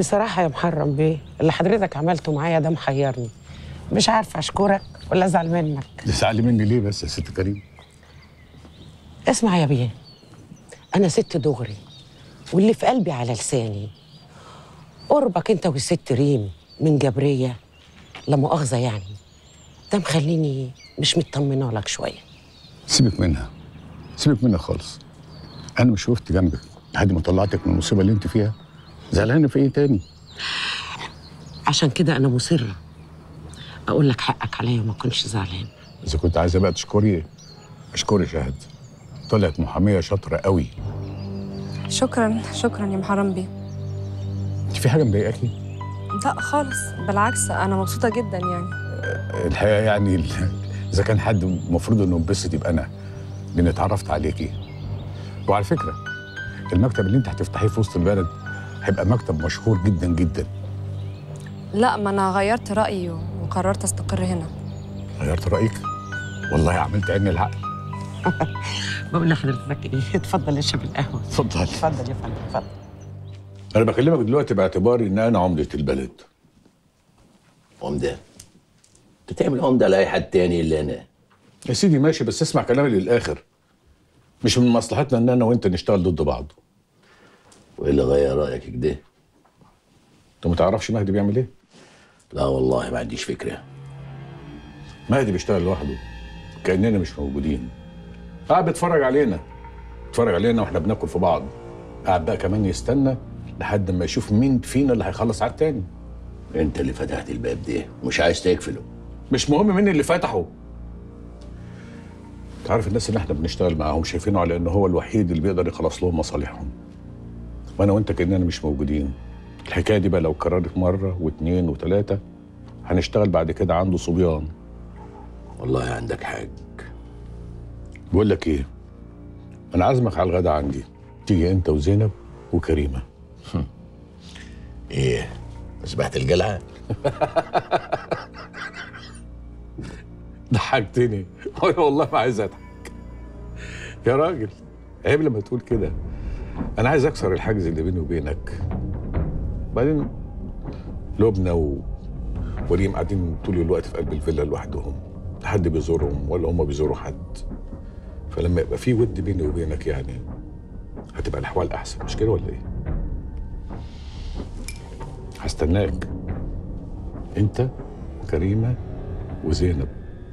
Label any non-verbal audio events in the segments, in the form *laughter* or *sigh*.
بصراحة يا محرم بيه اللي حضرتك عملته معايا ده محيرني. مش عارفة أشكرك ولا أزعل منك. تزعلي مني ليه بس يا ست كريم؟ اسمع يا بيه أنا ست دغري واللي في قلبي على لساني. قربك أنت والست ريم من جبرية لا مؤاخذة يعني. ده مخليني مش مطمنة لك شوية. سيبك منها سيبك منها خالص. أنا مش وقفت جنبك لحد ما طلعتك من المصيبة اللي أنت فيها. زعلانة في إيه تاني؟ عشان كده أنا مصرة أقول لك حقك عليا وما كنتش زعلان. إذا كنت عايزة بقى تشكري أشكري شهد. طلعت محامية شاطرة قوي. شكرا شكرا يا محرم بيه. انت في حاجة مضايقاكي؟ لا خالص بالعكس أنا مبسوطة جدا يعني. الحقيقة يعني *laughs* إذا كان حد المفروض إنه ينبسط يبقى أنا لأن اتعرفت عليكي. وعلى فكرة المكتب اللي أنت هتفتحيه في وسط البلد هيبقى مكتب مشهور جدا جدا. لا ما أنا غيرت رأيي وقررت أستقر هنا. غيرت رأيك؟ والله عملت عين العقل. *laughs* بقول لحضرتك إيه؟ اتفضل اشرب القهوة. اتفضل. اتفضل يا فندم اتفضل. أنا بكلمك دلوقتي باعتباري إن أنا عمدة البلد. عمدة؟ انت تعمل عمدة لأي حد تاني إلا أنا. يا سيدي ماشي بس اسمع كلامي للآخر. مش من مصلحتنا إن أنا وأنت نشتغل ضد بعض. وإيه اللي غير رأيك كده؟ أنت ما تعرفش مهدي بيعمل إيه؟ لا والله ما عنديش فكرة. مهدي بيشتغل لوحده كأننا مش موجودين. قاعد بيتفرج علينا بيتفرج علينا وإحنا بناكل في بعض. قاعد بقى كمان يستنى لحد ما يشوف مين فينا اللي هيخلص على التاني. أنت اللي فتحت الباب ده ومش عايز تقفله. مش مهم مين اللي فتحه. تعرف الناس اللي إحنا بنشتغل معاهم شايفينه على انه هو الوحيد اللي بيقدر يخلص لهم مصالحهم. وأنا وانت كأننا مش موجودين. الحكاية دي بقى لو اتكررت مرة واثنين وثلاثه هنشتغل بعد كده عنده صبيان. والله عندك حق بقول لك إيه؟ أنا عازمك على الغدا عندي. تيجي انت وزينب وكريمة. إيه؟ أصبحت الجلعة؟ *laughs* ضحكتني. وأنا والله ما عايز أضحك. يا راجل عيب لما تقول كده. أنا عايز أكسر الحاجز اللي بيني وبينك. بعدين لبنى و... وريم قاعدين طول الوقت في قلب الفيلا لوحدهم. حد بيزورهم ولا هم بيزوروا حد. فلما يبقى في ود بيني وبينك يعني هتبقى الأحوال أحسن. مش كده ولا إيه؟ هستناك. أنت وكريمه وزينب.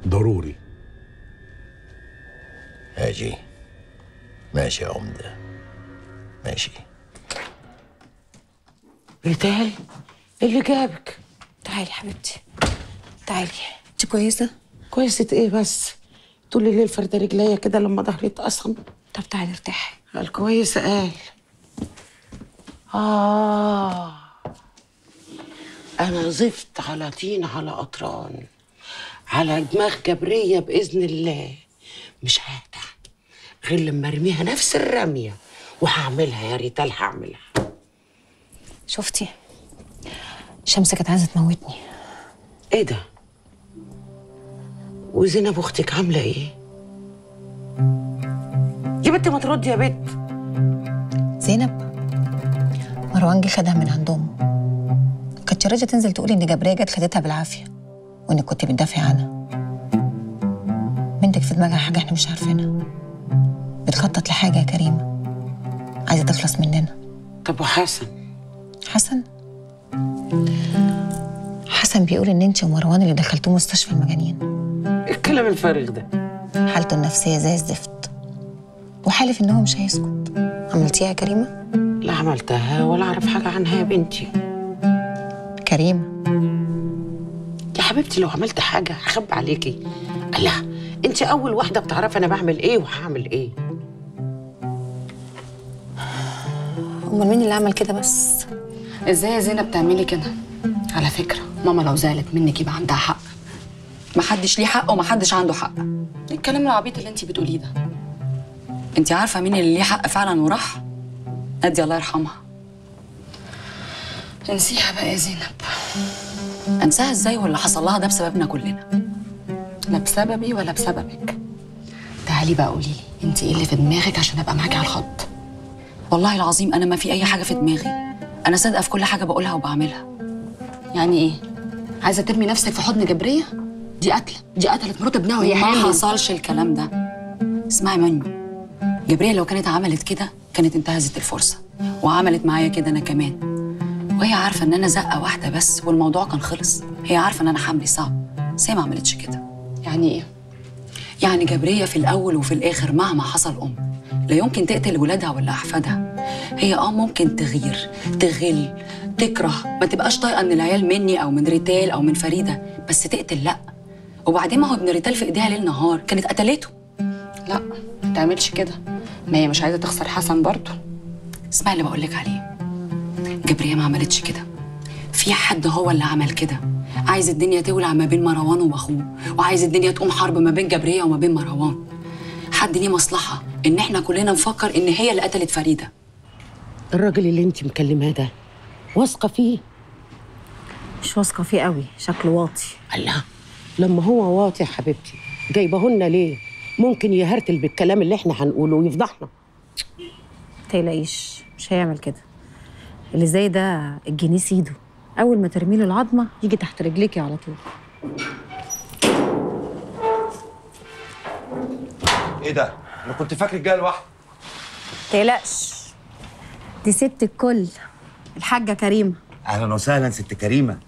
ضروري. هاجي ماشي يا عمدة. ماشي. ريتال اللي جابك. تعالي حبيبتي. تعالي. انت كويسة؟ كويسة إيه بس؟ طول الليل فردة رجليا كده لما ظهري اتقسم. طب تعالي ارتاحي. قال كويسة قال. آه. أنا زفت على طين على قطران. على دماغ جبرية بإذن الله. مش هقطع غير لما أرميها نفس الرمية. وهعملها يا ريتال هعملها. شفتي؟ شمس كانت عايزة تموتني. إيه ده؟ وزينب أختك عاملة إيه؟ يا بنت ما تردي يا بنت. زينب مروان جه خدها من عند امه كانت راجعه تنزل تقولي إن جبرية جت خدتها بالعافية وإنك كنت بتدافعي عنها. بنتك في دماغها حاجة إحنا مش عارفينها. بتخطط لحاجة يا كريمة. عايزة تخلص مننا. طب وحسن؟ حسن؟ حسن بيقول إن انت ومروان اللي دخلتوه مستشفى المجانين. إيه الكلام الفارغ ده؟ حالته النفسية زي الزفت. وحالف ان هو مش هيسكت. عملتيها يا كريمة؟ لا عملتها ولا أعرف حاجة عنها يا بنتي. كريمة. يا حبيبتي لو عملت حاجة هخبي عليكي. الله انت أول واحدة بتعرفي أنا بعمل إيه وهعمل إيه. امال مين اللي عمل كده بس؟ إزاي يا زينب تعملي كده؟ على فكرة ماما لو زعلت منك يبقى عندها حق. محدش ليه حق ومحدش عنده حق. إيه الكلام العبيط اللي انت بتقوليه ده؟ انت عارفة مين اللي ليه حق فعلا وراح؟ نادية الله يرحمها. انسيها بقى يا زينب. انساها إزاي واللي حصل لها ده بسببنا كلنا؟ لا بسببي ولا بسببك. تعالي بقى قولي لي انت إيه اللي في دماغك عشان ابقى معاكي على الخط؟ والله العظيم أنا ما في أي حاجة في دماغي. أنا صادقة في كل حاجة بقولها وبعملها. يعني إيه؟ عايزة ترمي نفسك في حضن جبرية؟ دي قتله دي قتلت مرات ابنها وهي ما. حصلش الكلام ده. اسمعي منه جبرية لو كانت عملت كده كانت انتهزت الفرصة. وعملت معايا كده أنا كمان. وهي عارفة إن أنا زقة واحدة بس والموضوع كان خلص. هي عارفة إن أنا حملي صعب. بس هي ما عملتش كده. يعني إيه؟ يعني جبرية في الأول وفي الآخر مهما حصل أم. لا يمكن تقتل ولادها ولا أحفادها. هي آه ممكن تغير تغل تكره. ما تبقاش طايقة إن العيال مني أو من ريتال أو من فريدة. بس تقتل لأ. وبعدين ما هو ابن ريتال في إيديها ليل نهار. كانت قتلته. لأ ما تعملش كده. ما هي مش عايزة تخسر حسن برضه. اسمعي اللي بقول لك عليه. جبريه ما عملتش كده. في حد هو اللي عمل كده. عايز الدنيا تولع ما بين مروان وأخوه. وعايز الدنيا تقوم حرب ما بين جبريه وما بين مروان. حد ليه مصلحة؟ إن إحنا كلنا نفكر إن هي اللي قتلت فريدة. الراجل اللي انت مكلماه ده واثقة فيه؟ مش واثقة فيه قوي شكله واطي. الله لما هو واطي يا حبيبتي جايبهولنا ليه؟ ممكن يهرتل بالكلام اللي إحنا هنقوله ويفضحنا. تقلقيش مش هيعمل كده. اللي زي ده الجنيه سيده. أول ما ترمي له العظمة يجي تحت رجليكي على طول. إيه ده؟ أنا كنت فاكرك جاي لوحدك تقلقش دي ست الكل. الحاجة كريمة. أهلا وسهلا ست كريمة.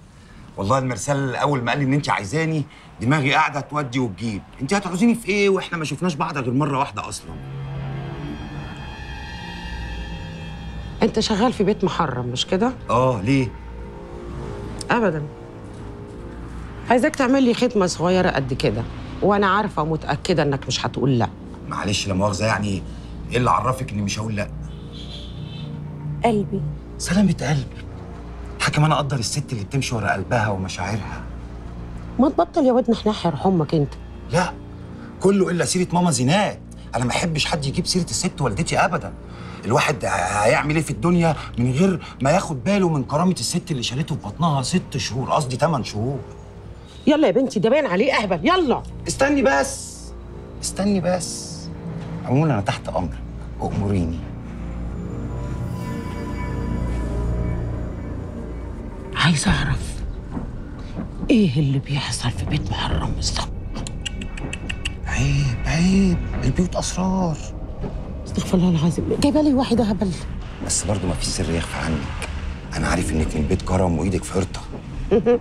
والله المرسال أول ما قال لي إن أنت عايزاني دماغي قاعدة تودي وتجيب. أنت هتعوزيني في إيه وإحنا ما شفناش بعض غير مرة واحدة أصلا؟ أنت شغال في بيت محرم مش كده؟ آه ليه؟ ابدا. عايزاك تعمل لي خدمة صغيرة قد كده وأنا عارفة ومتأكدة إنك مش هتقول لأ. معلش لا مؤاخذة يعني إيه اللي عرفك إني مش هقول لا؟ قلبي. سلامة قلبي. حكم أنا أقدر الست اللي بتمشي ورا قلبها ومشاعرها. ما تبطل يا واد نحنح يرحم أمك أنت. لا كله إلا سيرة ماما زينات. أنا ما أحبش حد يجيب سيرة الست والدتي ابدا. الواحد هيعمل إيه في الدنيا من غير ما ياخد باله من كرامة الست اللي شالته في بطنها ست شهور قصدي ثمان شهور. يلا يا بنتي ده باين عليه أهبل. يلا. استني بس. استني بس. عموما أنا تحت امرك اموريني عايز أعرف إيه اللي بيحصل في بيت محرم بالظبط؟ عيب عيب البيوت أسرار. استغفر الله العظيم جايبة لي واحدة هبل. بس برضه ما في سر يخفى عنك. أنا عارف إنك من بيت كرم وإيدك في هرطه *laughs*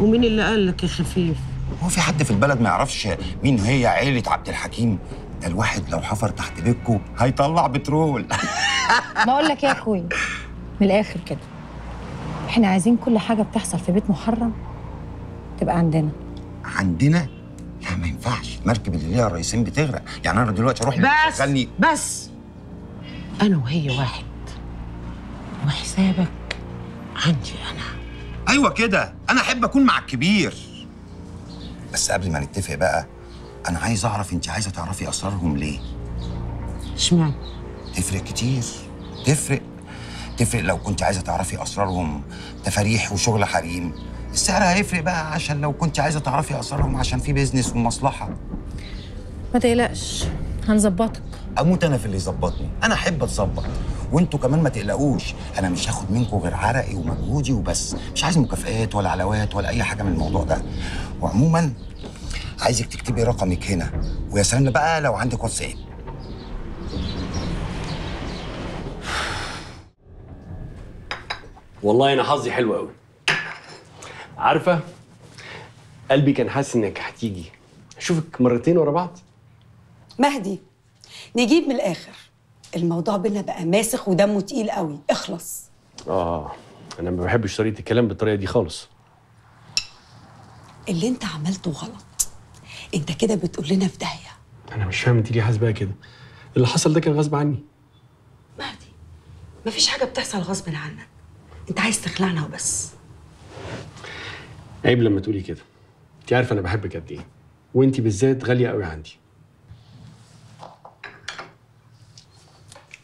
ومين اللي قال لك يا خفيف؟ هو في حد في البلد ما يعرفش مين هي عيلة عبد الحكيم؟ ده الواحد لو حفر تحت بيتكو هيطلع بترول. *laughs* ما أقول لك إيه يا أخوي؟ من الآخر كده. إحنا عايزين كل حاجة بتحصل في بيت محرم تبقى عندنا. عندنا؟ لا ما ينفعش. المركب اللي ليها رئيسين بتغرق. يعني أنا دلوقتي أروح بس شغلني بس. أنا وهي واحد. وحسابك عندي أنا. أيوه كده. أنا أحب أكون مع الكبير. بس قبل ما نتفق بقى أنا عايز أعرف انت عايزة تعرفي أسرارهم ليه. اشمعنى؟ تفرق كتير. تفرق. تفرق لو كنت عايزة تعرفي أسرارهم. تفاريح وشغل حريم. السعر هيفرق بقى عشان لو كنت عايزة تعرفي أسرارهم عشان في بيزنس ومصلحة. ما تقلقش. هنظبطك. أموت أنا في اللي يظبطني. أنا أحب أتظبط. وأنتوا كمان ما تقلقوش. أنا مش هاخد منكم غير عرقي ومجهودي وبس. مش عايز مكافآت ولا علاوات ولا أي حاجة من الموضوع ده. وعموما عايزك تكتبي رقمك هنا ويا سلام بقى لو عندك واتساب والله أنا حظي حلو قوي عارفة قلبي كان حاسس إنك هتيجي. أشوفك مرتين ورا بعض. مهدي نجيب من الآخر. الموضوع بينا بقى ماسخ ودمه تقيل قوي اخلص. آه أنا ما بحبش طريقة الكلام بالطريقة دي خالص. اللي أنت عملته غلط. انت كده بتقول لنا في داهية. أنا مش فاهم انت ليه حاسبها كده. اللي حصل ده كان غصب عني. مهدي مفيش حاجة بتحصل غصب عنك. انت عايز تخلعنا وبس. عيب لما تقولي كده. انت عارفة أنا بحبك قد إيه. وأنت بالذات غالية قوي عندي.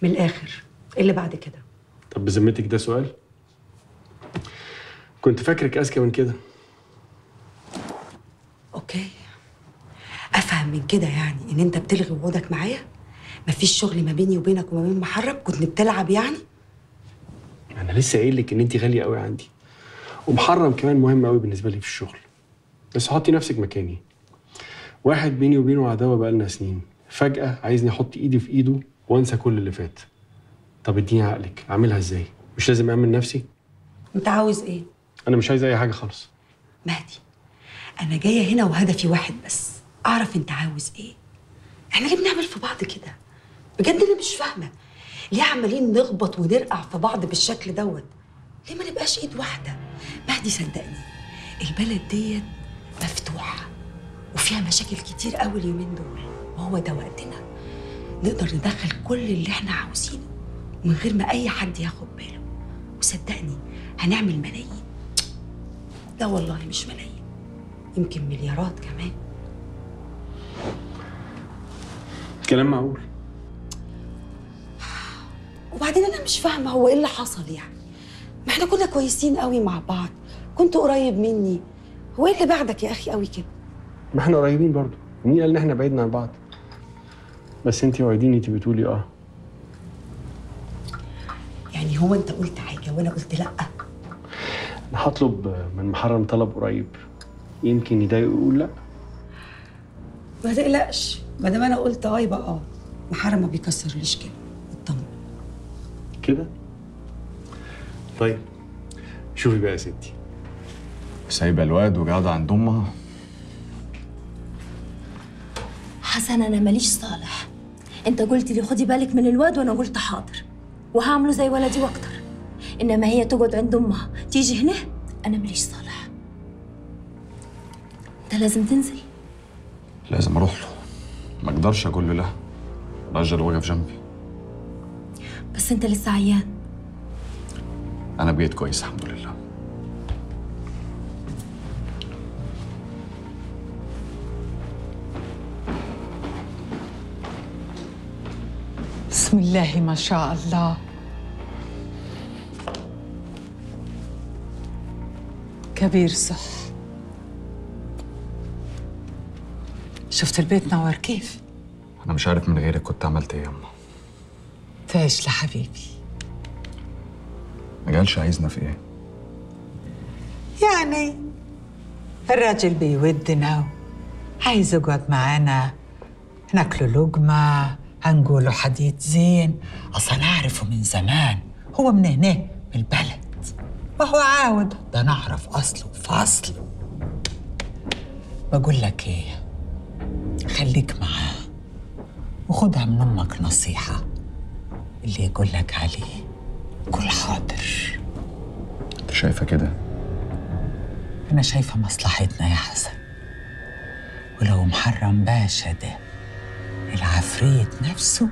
من الآخر إيه اللي بعد كده؟ طب بذمتك ده سؤال؟ كنت فاكرك أذكى من كده. من كده يعني إن أنت بتلغي وعودك معايا؟ مفيش شغل ما بيني وبينك وما بين محرم؟ كنت بتلعب يعني؟ أنا لسه قايل لك إن انت غالية قوي عندي. ومحرم كمان مهم قوي بالنسبة لي في الشغل. بس حطي نفسك مكاني. واحد بيني وبينه عداوة بقالنا سنين. فجأة عايزني أحط إيدي في إيده وأنسى كل اللي فات. طب اديني عقلك أعملها إزاي؟ مش لازم أأمن نفسي؟ أنت عاوز إيه؟ أنا مش عايز أي حاجة خالص. مهدي أنا جاية هنا وهدفي واحد بس. أعرف أنت عاوز إيه. إحنا ليه بنعمل في بعض كده؟ بجد أنا مش فاهمة. ليه عمالين نخبط ونرقع في بعض بالشكل دوت؟ ليه ما نبقاش إيد واحدة؟ مهدي صدقني البلد ديت مفتوحة وفيها مشاكل كتير قوي اليومين دول وهو ده وقتنا. نقدر ندخل كل اللي إحنا عاوزينه من غير ما أي حد ياخد باله. وصدقني هنعمل ملايين. لا والله مش ملايين يمكن مليارات كمان. كلام معقول. وبعدين أنا مش فاهمة هو إيه اللي حصل يعني. ما إحنا كنا كويسين قوي مع بعض. كنت قريب مني. هو إيه اللي بعدك يا أخي قوي كده؟ ما إحنا قريبين برضو مين قال إن إحنا بعيدنا عن بعض؟ بس انت وعديني انت بتقولي آه. يعني هو أنت قلت حاجة وأنا قلت لأ؟ أنا هطلب من محرم طلب قريب. يمكن يضايقه ويقول لأ. ما تقلقش. ما دام أنا قلت آه يبقى آه. محرم ما بيكسرليش كده اطمن كده؟ طيب شوفي بقى يا ستي. سايبة الواد وقاعده عند أمها. حسن أنا ماليش صالح. أنت قلت لي خدي بالك من الواد وأنا قلت حاضر. وهعمله زي ولدي وأكتر. إنما هي تقعد عند أمها. تيجي هنا؟ أنا ماليش صالح. أنت لازم تنزل. لازم أروح له. ما أقدرش أقول له لا. الراجل واقف جنبي. بس أنت لسه عيان. أنا بقيت كويس الحمد لله. بسم الله ما شاء الله. كبير صح شفت البيت نور كيف؟ أنا مش عارف من غيرك كنت عملت إيه يا أما. تعيش لحبيبي. ما قالش عايزنا في إيه. يعني الراجل بيودنا عايز يقعد معانا ناكله لقمة هنقوله حديث زين. أصلا أعرفه من زمان هو من هنا من البلد. وهو عاود ده نعرف أصله وفصله. بقول لك إيه خليك معاه وخدها من أمك نصيحة. اللي يقول لك عليه قول حاضر. أنت شايفة كده؟ أنا شايفة مصلحتنا يا حسن. ولو محرم باشا ده العفريت نفسه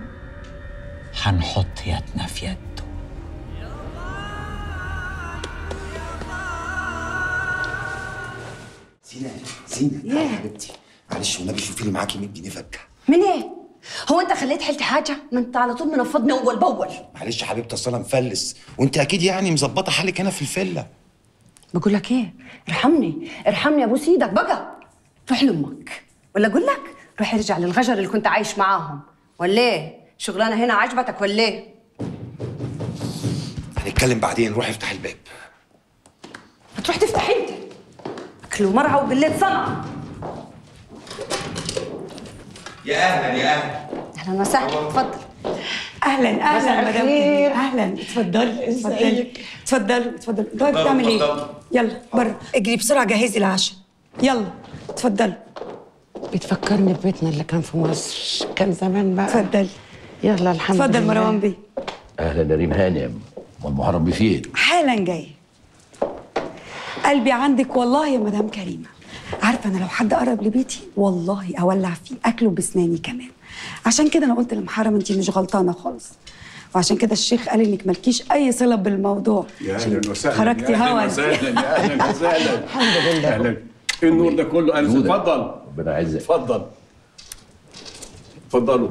هنحط يدنا في يده. زينة تعالي يا حبيبتي. معلش والنبي شوفي لي معاكي 100 جنيه فكة. من إيه؟ هو أنت خليت حيلتي حاجة؟ ما أنت على طول منفضني أول بأول. معلش يا حبيبتي أصل أنا مفلس. وأنت أكيد يعني مظبطة حالك هنا في الفيلا. بقول لك إيه؟ ارحمني. ارحمني ابوس إيدك بقى. روح لأمك. ولا أقول لك؟ روح ارجع للغجر اللي كنت عايش معاهم. ولا إيه؟ شغلانة هنا عجبتك ولا إيه؟ هنتكلم بعدين. روح افتح الباب. هتروح تفتح انت أكل ومرعى وبالليل صنعة. يا أهلا يا أهلا. أهلا وسهلا اتفضل. أهلا أهلا مدام أهلا. اتفضلي اتفضلي ازيك؟ اتفضلي اتفضلي انت اتفضلي، بتعمل إيه؟ يلا بره. اجري بسرعة جهزي العشاء. يلا اتفضلي بتفكرني ببيتنا اللي كان في مصر. كان زمان بقى. اتفضلي يلا الحمد اتفضل لله. مروان بيه. أهلا ريم هانم. والمحرم بفين حالا جاي. قلبي عندك والله يا مدام كريمة. عارفة أنا لو حد قرب لبيتي والله أولع فيه أكله بسناني كمان. عشان كده أنا قلت لمحرم انت مش غلطانة خالص. وعشان كده الشيخ قال إنك مالكيش أي صلة بالموضوع. يا أهلا وسهلا خرجتي هوا. وسهلا يا أهلا وسهلا. *laughs* الحمد لله. أهلا. إيه النور ده كله؟ جودة. اتفضل. ربنا يعزك. اتفضل. اتفضلوا.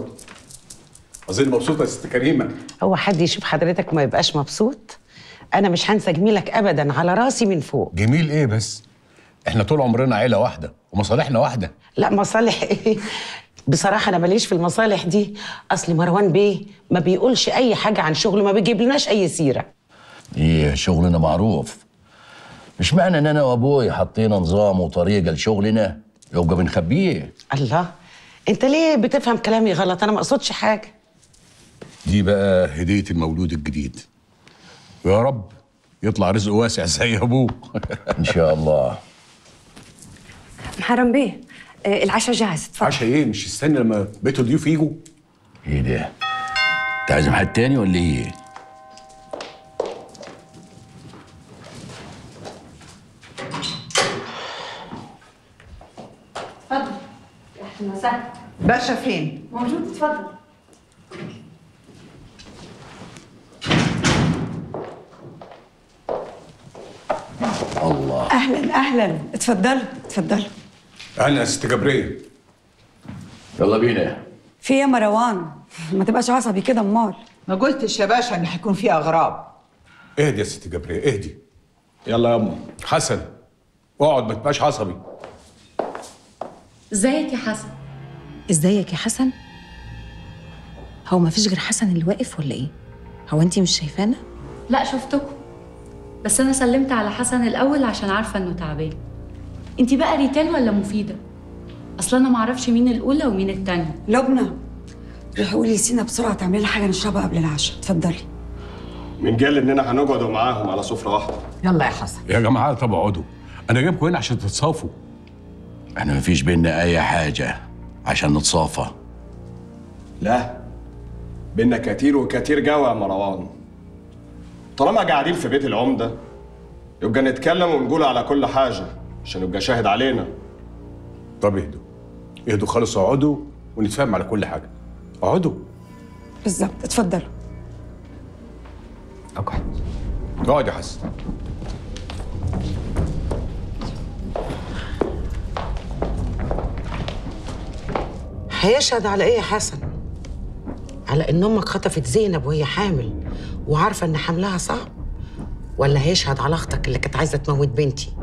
اظن مبسوطة يا ست كريمة. هو حد يشوف حضرتك ما يبقاش مبسوط؟ أنا مش هنسى جميلك ابدا على رأسي من فوق. جميل إيه بس؟ إحنا طول عمرنا عيلة واحدة ومصالحنا واحدة. لا مصالح *laughs* إيه؟ بصراحة أنا ماليش في المصالح دي. أصل مروان بيه ما بيقولش أي حاجة عن شغله ما بيجيب لناش أي سيرة. إيه شغلنا معروف. مش معنى إن أنا وابوي حطينا نظام وطريقة لشغلنا. يبقى بنخبيه. الله. أنت ليه بتفهم كلامي غلط؟ أنا ما أقصدش حاجة. دي بقى هدية المولود الجديد. يا رب يطلع رزقه واسع زي أبوه. *laughs* إن شاء الله. محرم بيه. آه، العشاء جاهز اتفضل. عشا إيه؟ مش استنى لما بيت الضيوف يجوا إيه ده؟ أنت عازم حد تاني ولا إيه؟ اتفضل. أهلا وسهلا باشا فين؟ موجود اتفضل. الله. أهلا أهلا. اتفضلوا اتفضلوا. أهلا يا ست جبريه يلا بينا. في إيه يا مروان ما تبقاش عصبي كده أمال. ما قلتش يا باشا إن هيكون في أغراب. اهدي يا ست جبريه اهدي. يلا يا امه حسن اقعد ما تبقاش عصبي. إزيك يا حسن؟ إزيك يا حسن؟ هو ما فيش غير حسن اللي واقف ولا إيه؟ هو أنتي مش شايفانا؟ لا شفتكم. بس أنا سلمت على حسن الأول عشان عارفة إنه تعبان. انتي بقى ريتال ولا مفيدة؟ أصل أنا معرفش مين الأولى ومين التانية. لبنى روحي قولي لسينا بسرعة تعملي حاجة نشربها قبل العشاء. اتفضلي. من قال إننا هنقعد معاهم على سفرة واحدة. يلا يا حسن. يا جماعة طب اقعدوا. أنا جايبكم هنا عشان تتصافوا. إحنا مفيش بينا أي حاجة عشان نتصافى. لا بينا كتير وكتير جوا يا مروان. طالما قاعدين في بيت العمدة يبقى نتكلم ونقول على كل حاجة. عشان يبقى شاهد علينا. طب اهدوا. اهدوا خالص اقعدوا ونتفاهم على كل حاجة. اقعدوا. بالظبط. اتفضلوا. اقعد اقعد يا حسن. هيشهد على إيه يا حسن؟ على إن أمك خطفت زينب وهي حامل وعارفة إن حملها صعب؟ ولا هيشهد على أختك اللي كانت عايزة تموت بنتي؟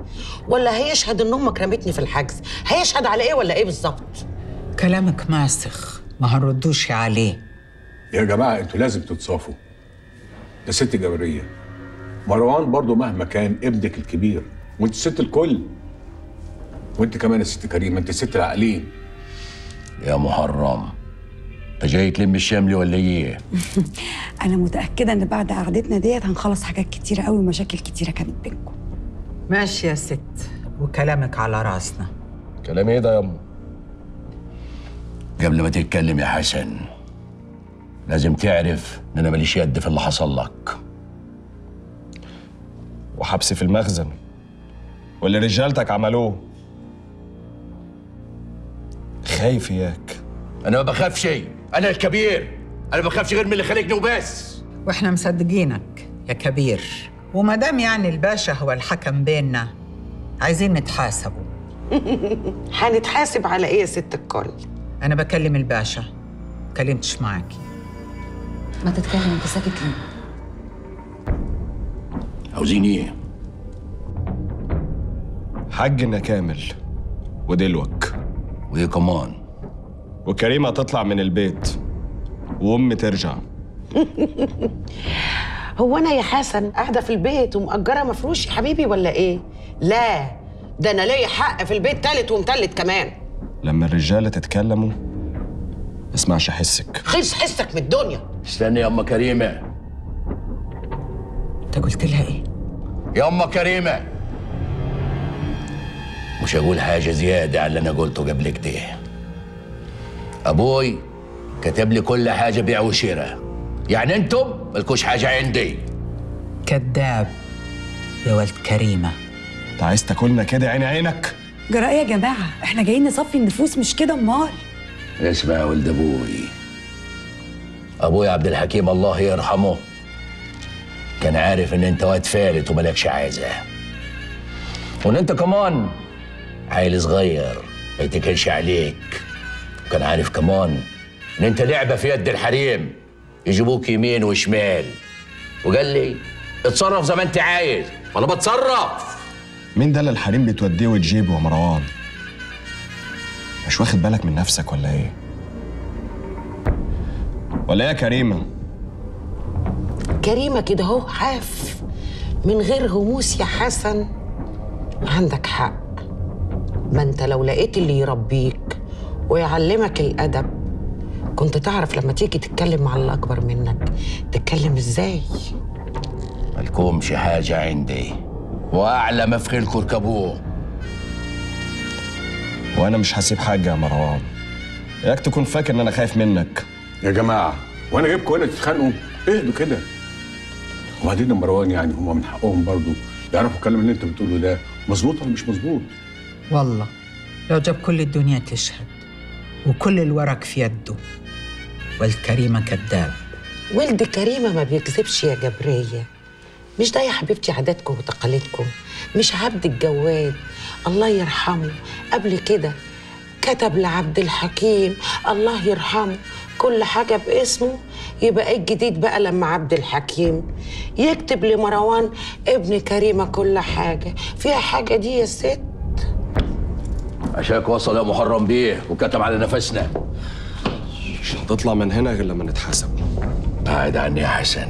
ولا هيشهد إن أمك رمتني في الحجز؟ هيشهد على إيه ولا إيه بالظبط؟ كلامك ماسخ ما هنردوش عليه. يا جماعة أنتوا لازم تتصافوا. يا ست جبرية. مروان برضو مهما كان ابنك الكبير وانت ست الكل. وانت كمان يا ست كريمة انت ست العقلين يا محرم. انت جاي تلم الشمل ولا إيه؟ *laughs* أنا متأكدة إن بعد قعدتنا ديت هنخلص حاجات كتيرة قوي ومشاكل كتيرة كانت بينكم. ماشي يا ست وكلامك على رأسنا. كلام إيه ده يا امه قبل ما تتكلم يا حسن لازم تعرف إن أنا ماليش يد في اللي حصل لك. وحبس في المخزن. واللي رجالتك عملوه. خايف إياك. أنا ما بخافش أنا الكبير. أنا ما بخافش غير من اللي خلقني وبس. وإحنا مصدقينك يا كبير. وما دام يعني الباشا هو الحكم بيننا عايزين نتحاسبوا. *laughs* هنتحاسب على إيه يا ست الكل؟ أنا بكلم الباشا. كلمتش معاكي ما تتكلم أنت ساكت ليه عاوزين إيه؟ حجنا كامل. ودلوك. وايه كمان. وكريمة تطلع من البيت. وام ترجع. *laughs* هو أنا يا حسن قاعدة في البيت ومأجرة مفروش يا حبيبي ولا إيه؟ لا ده أنا ليا حق في البيت تالت ومتلت كمان. لما الرجالة تتكلموا اسمعش حسك. خلص حسك من الدنيا. استني يا أم كريمة. أنت قلت لها إيه؟ يا أم كريمة. مش هقول حاجة زيادة على اللي أنا قلته قبل كده. أبوي كتب لي كل حاجة بيع وشراء. يعني أنتم مالكوش حاجة عندي. كذاب يا ولد كريمة. أنت عايز تاكلنا كده عين عينك؟ جراء يا جماعة؟ إحنا جايين نصفي النفوس مش كده أمال؟ اسمع يا ولد أبوي؟ أبوي عبد الحكيم الله يرحمه كان عارف إن أنت واد فالت وملكش عايزة. وإن أنت كمان عيل صغير ما يتكلش عليك. وكان عارف كمان إن أنت لعبة في يد الحريم. يجيبوك يمين وشمال. وقال لي اتصرف زي ما أنت عايز. وأنا بتصرف. مين ده اللي الحريم بتوديه وتجيبه يا مروان؟ مش واخد بالك من نفسك ولا إيه؟ ولا إيه يا كريمة؟ كريمة كده أهو حاف. من غير غموس يا حسن عندك حق. ما أنت لو لقيت اللي يربيك ويعلمك الأدب. كنت تعرف لما تيجي تتكلم مع اللي أكبر منك تتكلم إزاي؟ مالكمش حاجة عندي. وأعلى ما في خيلكم اركبوه وأنا مش هسيب حاجة يا مروان. ياك تكون فاكر إن أنا خايف منك. يا جماعة وأنا جايبكم هنا تتخانقوا؟ اهدوا كده. وبعدين يا مروان يعني هما من حقهم برضو يعرفوا الكلام اللي أنت بتقوله ده. مظبوط ولا مش مظبوط؟ والله لو جاب كل الدنيا تشهد. وكل الورق في يده. والكريمة كذاب. ولد كريمة ما بيكذبش يا جبرية. مش ده يا حبيبتي عاداتكم وتقاليدكم؟ مش عبد الجواد. الله يرحمه. قبل كده كتب لعبد الحكيم الله يرحمه كل حاجة باسمه. يبقى إيه الجديد بقى لما عبد الحكيم؟ يكتب لمروان ابن كريمة كل حاجة. فيها حاجة دي يا ست؟ عشاك وصل يا محرم بيه وكتب على نفسنا. مش هتطلع من هنا غير لما نتحاسب. بعد عني يا حسن.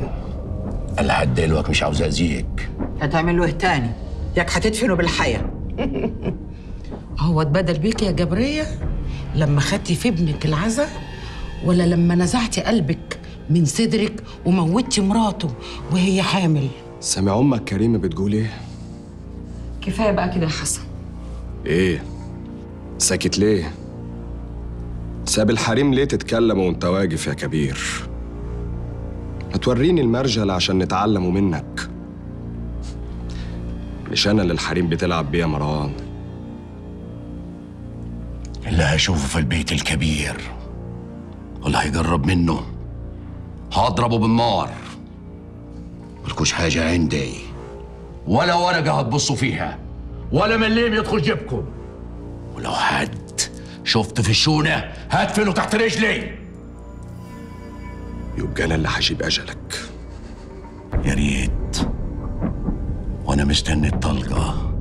أنا لحد دلوقتي مش عاوز أذيك. هتعمل له إيه تاني؟ ياك هتدفنه بالحياة. *laughs* هو اتبدل بيك يا جبرية لما خدتي في ابنك العزا ولا لما نزعتي قلبك من صدرك وموتي مراته وهي حامل؟ سامع أمك كريمة بتقول إيه؟ كفاية بقى كده يا حسن. إيه؟ ساكت ليه؟ ساب الحريم ليه تتكلم وانت واقف يا كبير؟ ما توريني المرجل عشان نتعلموا منك. مش أنا اللي الحريم بتلعب بيه يا مروان. اللي هشوفه في البيت الكبير. واللي هيجرب منه. هضربه بالنار. ملكوش حاجة عندي. ولا ورقة هتبصوا فيها. ولا مليم يدخل جيبكم. ولو حد شفت في الشونة هدفنه تحت رجلي. يبقى أنا اللي هجيب أجلك. يا ريت. وأنا مستني الطلقة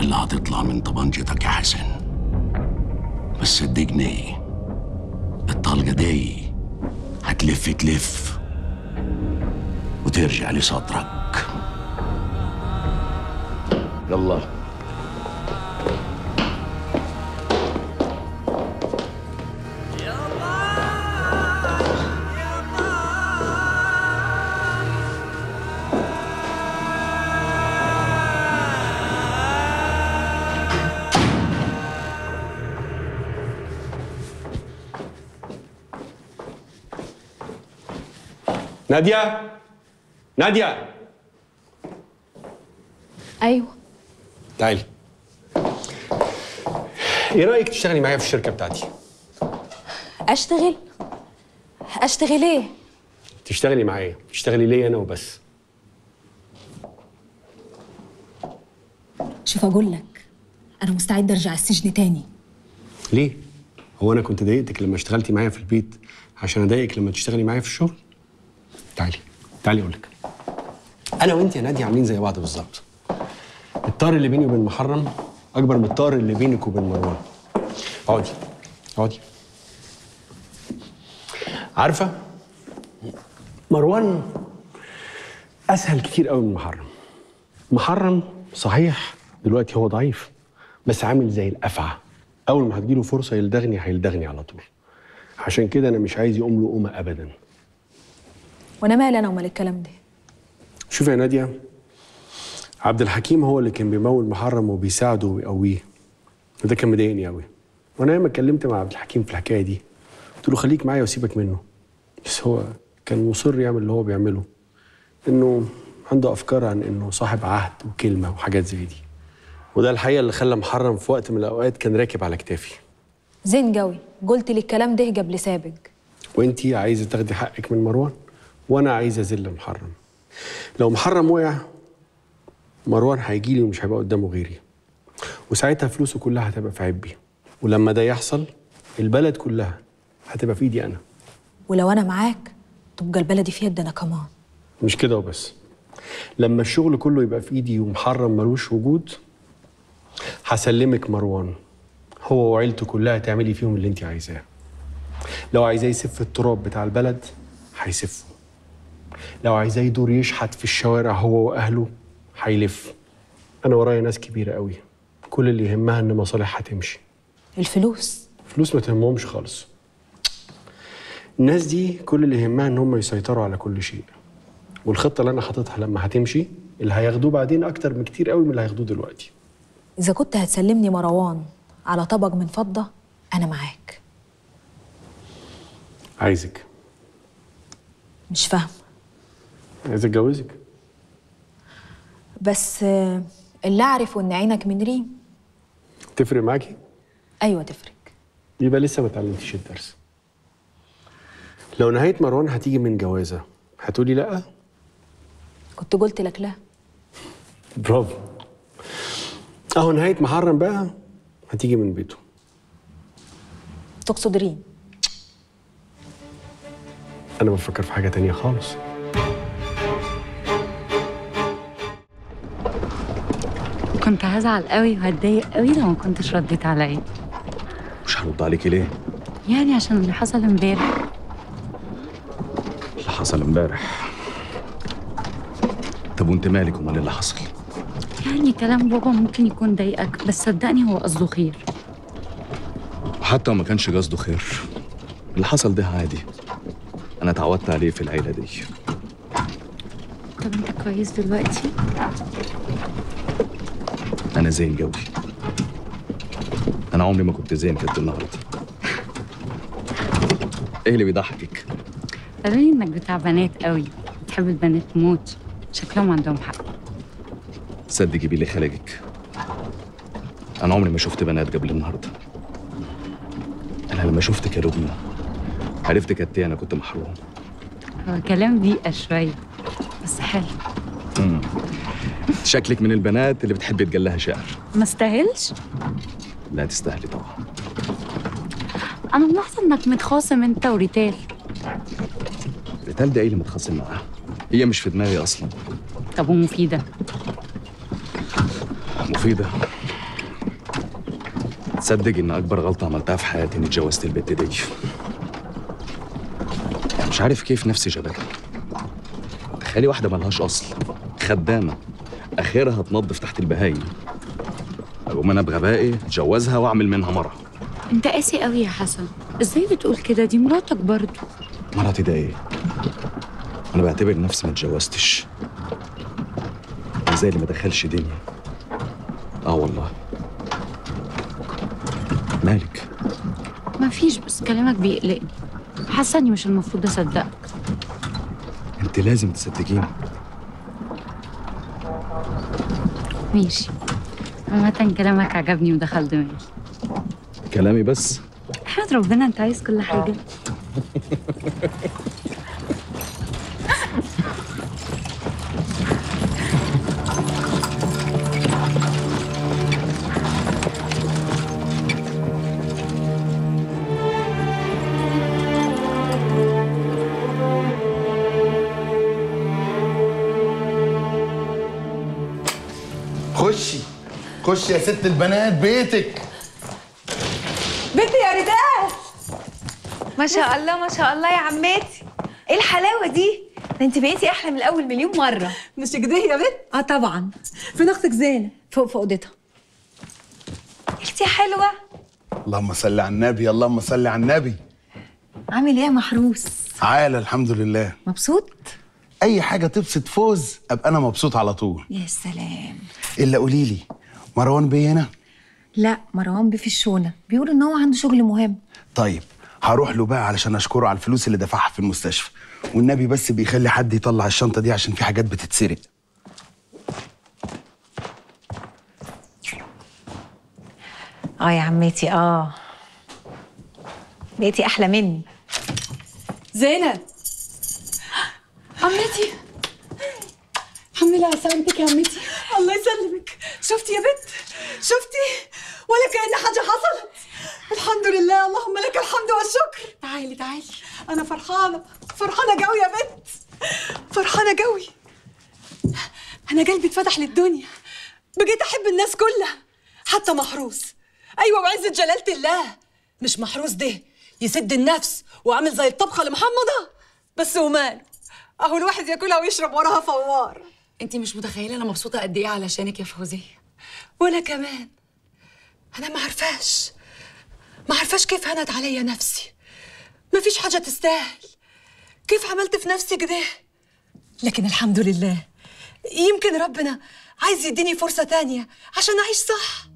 اللي هتطلع من طبنجتك يا حسن. بس صدقني الطلقة دي هتلف تلف وترجع لصدرك. يلا. نادية؟ نادية. أيوه. تعالي إيه رأيك تشتغلي معايا في الشركة بتاعتي؟ أشتغل؟ أشتغل إيه؟ تشتغلي معايا. تشتغلي ليا أنا وبس. شوف أقول لك أنا مستعدة أرجع السجن تاني. ليه؟ هو أنا كنت ضايقتك لما اشتغلتي معايا في البيت عشان أضايقك لما تشتغلي معايا في الشغل؟ تعالي. تعالي أقول لك. أنا وانت يا ناديه عاملين زي بعض بالظبط. الطار اللي بيني وبين محرم أكبر من الطار اللي بينك وبين مروان. اقعدي. اقعدي. عارفة؟ مروان أسهل كتير قوي من محرم. محرم صحيح دلوقتي هو ضعيف بس عامل زي الأفعى. أول ما هتجيله فرصة يلدغني هيلدغني على طول. عشان كده أنا مش عايز يقوم له قومة ابدا. وأنا مالي أنا ومال الكلام ده؟ شوف يا نادية عبد الحكيم هو اللي كان بيمول محرم وبيساعده ويقويه وده كان مضايقني قوي وأنا ياما اتكلمت مع عبد الحكيم في الحكاية دي. قلت له خليك معايا وسيبك منه. بس هو كان مصر يعمل اللي هو بيعمله. إنه عنده أفكار عن إنه صاحب عهد وكلمة وحاجات زي دي. وده الحقيقة اللي خلى محرم في وقت من الأوقات كان راكب على كتافي. زين قوي قلت لي الكلام ده قبل سابق. وأنتي عايزة تاخدي حقك من مروان؟ وأنا عايز أذل محرم. لو محرم وقع مروان هيجي لي ومش هيبقى قدامه غيري. وساعتها فلوسه كلها هتبقى في عبي. ولما ده يحصل البلد كلها هتبقى في إيدي أنا. ولو أنا معاك تبقى البلدي في يد أنا كمان. مش كده وبس. لما الشغل كله يبقى في إيدي ومحرم ملوش وجود هسلمك مروان. هو وعيلته كلها تعملي فيهم اللي انت عايزاه. لو عايزاه يسف التراب بتاع البلد هيسفه. لو عايزاه يدور يشحت في الشوارع هو وأهله هيلف. أنا ورايا ناس كبيرة قوي. كل اللي يهمها إن مصالح هتمشي الفلوس. فلوس ما تهمهمش خالص. الناس دي كل اللي يهمها إن هم يسيطروا على كل شيء. والخطة اللي أنا حاططها لما هتمشي اللي هياخدوه بعدين أكتر بكتير قوي من اللي هياخدوه دلوقتي. إذا كنت هتسلمني مروان على طبق من فضة أنا معاك. عايزك. مش فاهم عايز اتجوزك. بس آه، اللي أعرفه إن عينك من ريم. تفرق معاكي؟ أيوة تفرق. يبقى لسه ما اتعلمتيش الدرس. لو نهاية مروان هتيجي من جوازة هتقولي لأ؟ كنت قلت لك لا. برافو. أهو نهاية محرم بقى هتيجي من بيته. تقصد ريم. أنا بفكر في حاجة تانية خالص. كنت هزعل قوي وهتضايق قوي لو ما كنتش رديت عليا. مش هرد عليكي ليه؟ يعني عشان اللي حصل امبارح. اللي حصل امبارح. طب وانت مالك امال اللي حصل؟ يعني كلام بابا ممكن يكون ضايقك بس صدقني هو قصده خير. وحتى لو ما كانش قصده خير. اللي حصل ده عادي. أنا اتعودت عليه في العيلة دي. طب أنت كويس دلوقتي؟ أنا زين قوي. أنا عمري ما كنت زين كنت النهارده إيه اللي بيضحكك؟ لي إنك بتاع بنات قوي. بتحب البنات موت. شكلهم عندهم حق. صدقي باللي خلقك. أنا عمري ما شفت بنات قبل النهارده. أنا لما شفتك يا لبنى عرفت قد إيه أنا كنت محروم. هو كلام بيئة شوية بس حلو. شكلك من البنات اللي بتحب يتقال لها شعر. ما استاهلش؟ لا تستاهلي طبعا. أنا ملاحظة إنك متخاصم أنت وريتال ريتال ده إيه اللي متخاصم معاها هي مش في دماغي أصلا. طب ومفيدة؟ مفيدة. تصدق إن أكبر غلطة عملتها في حياتي إني اتجوزت البت دي. مش عارف كيف نفسي جابتها تخيلي واحدة ملهاش أصل. خدامة. آخرها تنظف تحت البهايم. أقوم أنا بغبائي أتجوزها وأعمل منها مرة. أنت قاسي قوي يا حسن. إزاي بتقول كده؟ دي مراتك برضو. مراتي ده إيه؟ أنا بعتبر نفسي ما اتجوزتش. زي اللي ما دخلش دنيا؟ آه والله. مالك؟ ما فيش بس كلامك بيقلقني. حاسة اني مش المفروض أصدقك. أنت لازم تصدقيني. ماشي. عامة كلامك عجبني ودخل دماغي. كلامي بس؟ احمد ربنا انت عايز كل حاجة. خشي يا ست البنات بيتك. بنتي يا رداء. ما شاء الله ما شاء الله يا عماتي. إيه الحلاوة دي؟ ده انت بقيتي أحلى من الأول مليون مرة. مش كده يا بنت؟ آه طبعا. فين أختك زينب؟ فوق في أوضتها. انت حلوة؟ اللهم صل على النبي اللهم صل على النبي. عامل إيه يا محروس؟ عال الحمد لله. مبسوط؟ أي حاجة تبسط فوز أبقى أنا مبسوط على طول. يا سلام. إلا قولي لي مروان بيه هنا؟ لا مروان بيه في الشونة. بيقول إن هو عنده شغل مهم. طيب هروح له بقى علشان أشكره على الفلوس اللي دفعها في المستشفى. والنبي بس بيخلي حد يطلع الشنطة دي عشان في حاجات بتتسرق. آه يا عمتي آه. بقيتي أحلى مني. زينب. عمتي. الحمد لله على سلامتك يا عمتي. الله يسلمك. شفتي يا بنت؟ شفتي؟ ولا كأن حاجة حصلت؟ الحمد لله اللهم لك الحمد والشكر. تعالي تعالي. أنا فرحانة فرحانة قوي يا بنت. فرحانة قوي. أنا قلبي اتفتح للدنيا. بقيت أحب الناس كلها حتى محروس. أيوة وعزة جلالة الله. مش محروس ده يسد النفس وعامل زي الطبخة لمحمدة بس وماله. أهو الواحد ياكلها ويشرب وراها فوار. انت مش متخيلة أنا مبسوطة قد إيه علشانك يا فوزيه ولا كمان. أنا ما عارفاش ما عارفاش كيف هنت عليا نفسي. ما فيش حاجة تستاهل. كيف عملت في نفسي كده لكن الحمد لله. يمكن ربنا عايز يديني فرصة تانية عشان أعيش صح.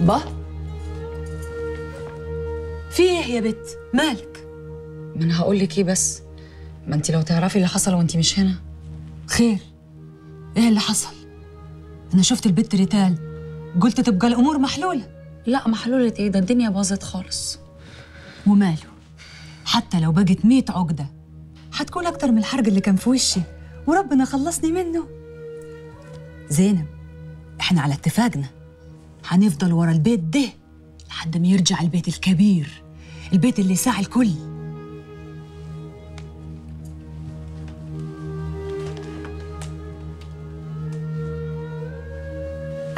با؟ في إيه يا بت؟ مالك؟ ما أنا هقول لك إيه بس؟ ما انت لو تعرفي اللي حصل وانت مش هنا. خير. إيه اللي حصل؟ أنا شفت البت ريتال. قلت تبقى الأمور محلولة. لا محلولة إيه؟ ده الدنيا باظت خالص. وماله؟ حتى لو بقت ميت عقدة هتكون أكتر من الحرج اللي كان في وشي. وربنا خلصني منه. زينب إحنا على اتفاقنا. هنفضل ورا البيت ده. لحد ما يرجع البيت الكبير البيت اللي ساعي الكل.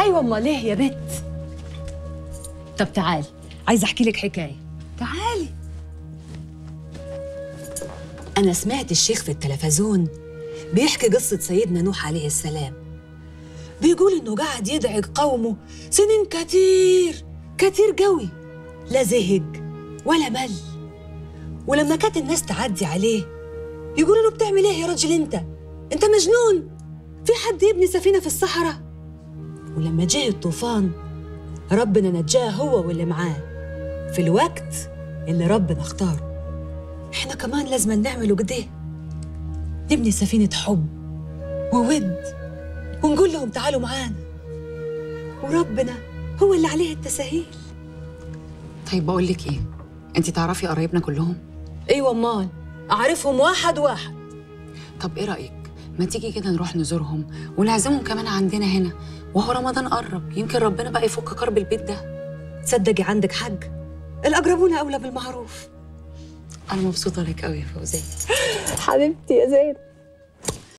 أيوه امال ليه يا بت؟ طب تعالي عايزه أحكي لك حكاية. تعالي أنا سمعت الشيخ في التلفزيون بيحكي قصة سيدنا نوح عليه السلام. بيقول إنه قاعد يدعي قومه سنين كتير. كتير قوي. لا زهق ولا مل. ولما كانت الناس تعدي عليه يقولوا له بتعمل إيه يا راجل أنت؟ أنت مجنون. في حد يبني سفينة في الصحراء؟ ولما جه الطوفان ربنا نجاه هو واللي معاه. في الوقت اللي ربنا اختاره. إحنا كمان لازم نعمله كده نبني سفينة حب وود ونقول لهم تعالوا معانا. وربنا هو اللي عليه التساهيل. طيب بقول لك إيه؟ انت تعرفي قرايبنا كلهم؟ أيوه امال اعرفهم واحد واحد. طب إيه رأيك؟ ما تيجي كده نروح نزورهم ونعزمهم كمان عندنا هنا. وهو رمضان قرب يمكن ربنا بقى يفك كرب البيت ده. تصدقي عندك حق. الأقربون أولى بالمعروف. أنا مبسوطة لك قوي يا فوزية. حبيبتي يا زينب.